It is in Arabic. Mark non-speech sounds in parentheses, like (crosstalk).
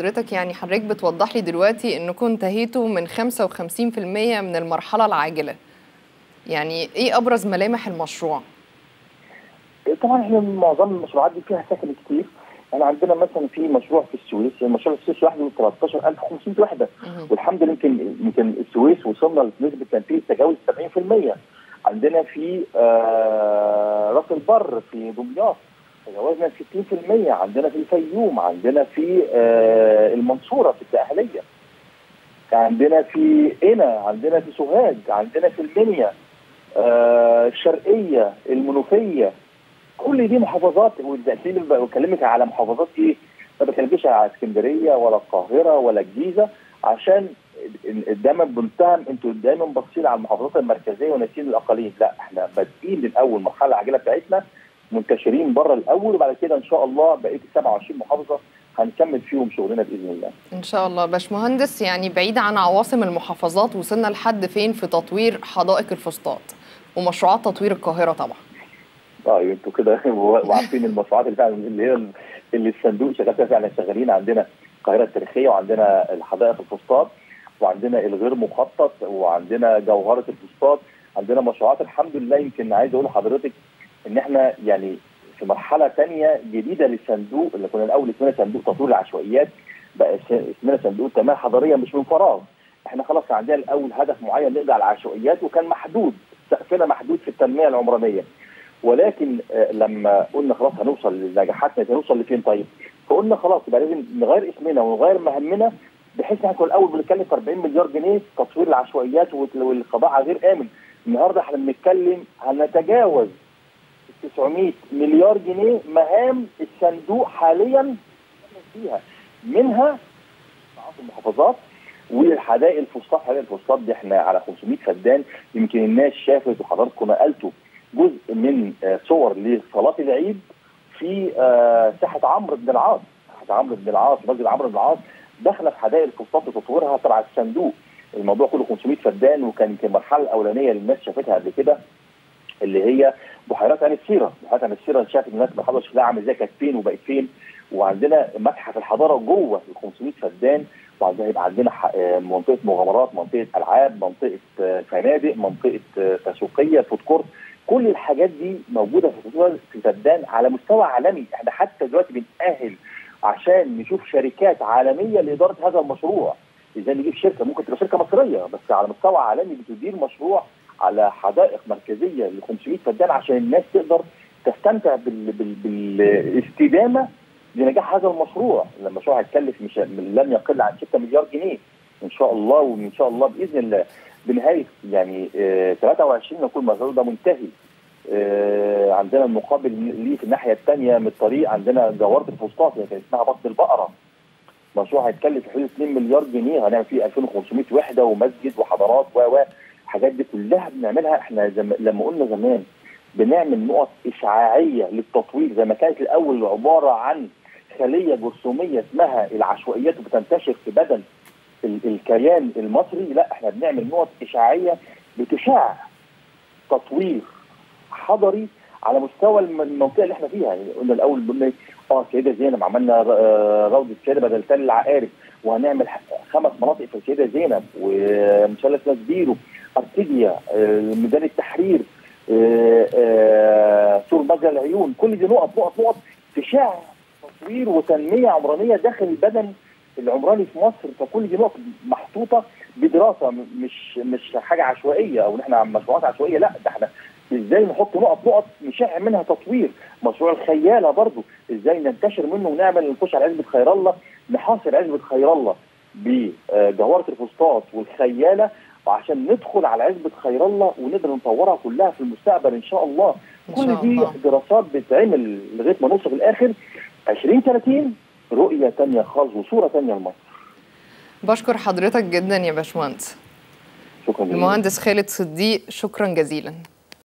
حضرتك يعني حضرتك بتوضح لي دلوقتي انكم انتهيتوا من 55% من المرحلة العاجلة. يعني إيه أبرز ملامح المشروع؟ طبعا إحنا معظم المشروعات دي فيها سكن كتير. إحنا عندنا مثلا في مشروع في السويس المشروع في السويس لوحده 13500 وحدة. والحمد لله يمكن يمكن السويس وصلنا لنسبة تنفيذ تجاوز 70% عندنا في آه راس البر في دمياط. تجاوزنا 60% عندنا في الفيوم عندنا في آه المنصورة في الدقهليه عندنا في قنا عندنا في سوهاج عندنا في المنيا آه الشرقية المنوفية. كل دي محافظات والتأثير بكلمك على محافظات إيه؟ ما بكلمكش على اسكندرية ولا القاهرة ولا الجيزة عشان دايما بنتهم أنتوا دايما باصين على المحافظات المركزية وناسيين الأقاليم، لا إحنا بادئين الأول المرحله العاجله بتاعتنا منتشرين بره الأول وبعد كده إن شاء الله بقية ال 27 محافظة هنكمل فيهم شغلنا بإذن الله. إن شاء الله باشمهندس يعني بعيد عن عواصم المحافظات وصلنا لحد فين في تطوير حدائق الفسطاط ومشروعات تطوير القاهرة طبعا. طيب أنتوا كده (laughs) وعارفين المشروعات اللي فعلا اللي هي اللي الصندوق شغال فيها فعلا شغالين عندنا القاهرة التاريخية وعندنا الحدائق الفسطاط وعندنا الغير مخطط وعندنا جوهرة الفسطاط عندنا مشروعات الحمد لله يمكن عايز أقول لحضرتك إن إحنا يعني في مرحلة ثانية جديدة للصندوق اللي كنا الأول اسمنا صندوق تطوير العشوائيات بقى اسمنا صندوق التنميه الحضريه مش من فراغ. إحنا خلاص عندنا الأول هدف معين نقضي على العشوائيات وكان محدود سقفنا محدود في التنمية العمرانية. ولكن لما قلنا خلاص هنوصل لنجاحاتنا هنوصل لفين؟ طيب؟ فقلنا خلاص يبقى لازم نغير اسمنا ونغير مهمنا بحيث إحنا الأول بنتكلم في 40 مليار جنيه تطوير العشوائيات والقضاء على غير آمن. النهارده إحنا بنتكلم هنتجاوز 900 مليار جنيه مهام الصندوق حاليا فيها. منها المحافظات والحدائق الفسطاط. حدائق الفسطاط دي إحنا على 500 فدان يمكن الناس شافت وحضراتكم نقلتوا جزء من صور لصلاة العيد في ساحة عمرو بن العاص. ساحة عمرو بن العاص مسجد عمرو بن العاص داخله في حدائق الفسطاط لتطويرها تبع الصندوق. الموضوع كله 500 فدان وكان يمكن المرحلة الأولانية اللي الناس شافتها قبل كده. اللي هي بحيرات عين السيرة، بحيرات عين السيرة شافت الناس بتحضر شكلها عامل إزاي كانت فين وبقت فين. وعندنا متحف الحضارة جوه ال 500 فدان. وبعدين هيبقى عندنا منطقة مغامرات، منطقة ألعاب، منطقة فنادق، منطقة تسويقيه، food court، كل الحاجات دي موجودة في فدان على مستوى عالمي، إحنا حتى دلوقتي بنأهل عشان نشوف شركات عالمية لإدارة هذا المشروع. إزاي نجيب شركة؟ ممكن تبقى شركة مصرية بس على مستوى عالمي بتدير مشروع على حدائق مركزية ل 500 فدان عشان الناس تقدر تستمتع بال... بال... بالاستدامة لنجاح هذا المشروع، المشروع هيتكلف مش لم يقل عن 6 مليار جنيه. إن شاء الله وإن شاء الله بإذن الله. بنهايه يعني آه 23 يكون المشروع ده منتهي. آه عندنا المقابل ليه في الناحية الثانية من الطريق. عندنا جوهره الفسطاط اللي كان اسمها بطن البقرة. مشروع هيتكلف حدود 2 مليار جنيه. هنعمل فيه 2500 وحدة ومسجد وحضارات و و. الحاجات دي كلها بنعملها. إحنا زم... لما قلنا زمان بنعمل نقط إشعاعية للتطوير زي ما كانت الأول عبارة عن خلية جرثومية اسمها العشوائيات وبتنتشر في بدن ال... الكيان المصري لا إحنا بنعمل نقط إشعاعية بتشع تطوير حضري على مستوى المنطقة اللي إحنا فيها. يعني قلنا الأول قلنا آه سيدة زينب عملنا روضة سيدة بدل تل العقارب وهنعمل خمس مناطق في سيدة زينب ومثلث نسبيرو أرتيديا ميدان التحرير سور مجرى العيون. كل دي نقط نقط نقط تشع تطوير وتنمية عمرانية داخل البدن العمراني في مصر. فكل دي نقط محطوطة بدراسة مش مش حاجة عشوائية أو إن إحنا مشروعات عشوائية لا ده إحنا إزاي نحط نقط نقط نشع منها تطوير؟ مشروع الخيالة برضو. إزاي ننتشر منه ونعمل نخش على عزبة خير الله نحاصر عزبة خير الله بجوهره الفسطاط والخيالة وعشان ندخل على عزبة خير الله ونقدر نطورها كلها في المستقبل إن شاء الله. إن كل شاء دي الله. دراسات بتتعمل لغاية ما نوصل في الآخر 2030 رؤية ثانية خالص وصورة ثانية لمصر. بشكر حضرتك جدا يا باشمهندس. شكرا جزيلا. المهندس خالد صديق شكرا جزيلا.